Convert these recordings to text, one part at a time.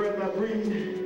read I breathe.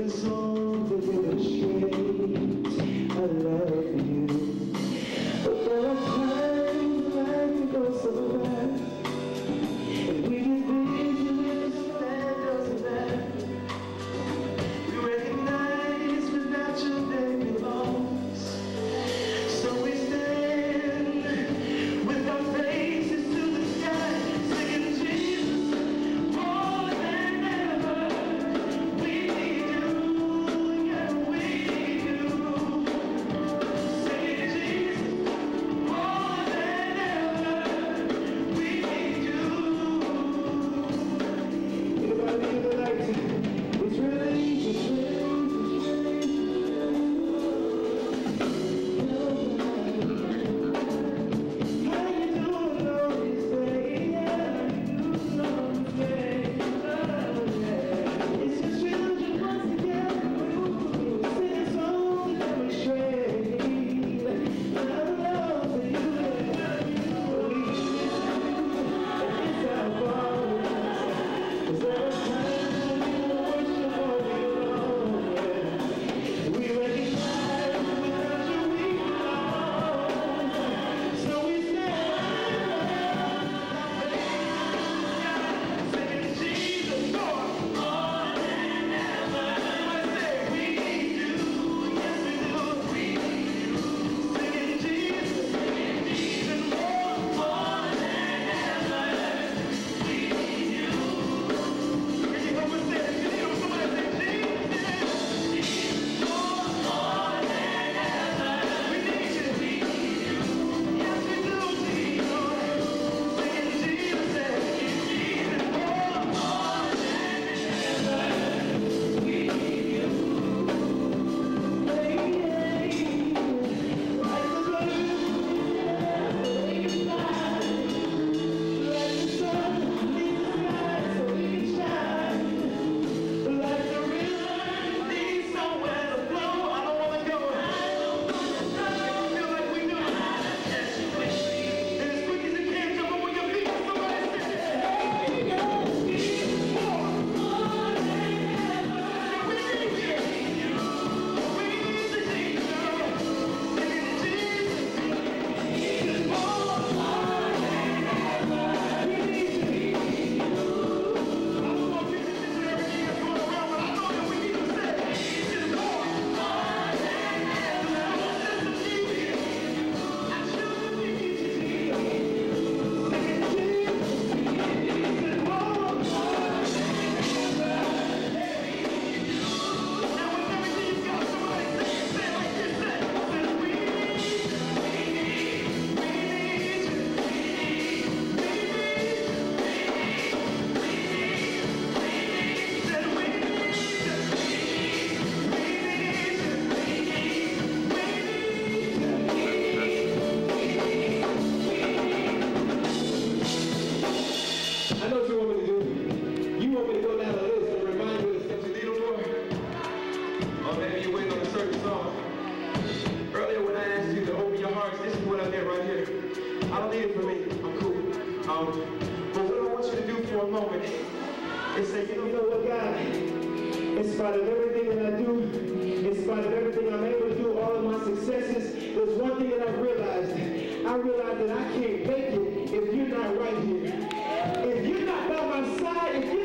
is. I love you. But there are times life goes so fast. it for me. I'm cool. Um, but what I want you to do for a moment is say, you know what, God, in spite of everything that I do, in spite of everything I'm able to do, all of my successes, there's one thing that I've realized. I realized that I can't make it if you're not right here. If you're not by my side, if you're